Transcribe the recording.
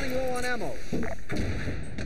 running low on ammo.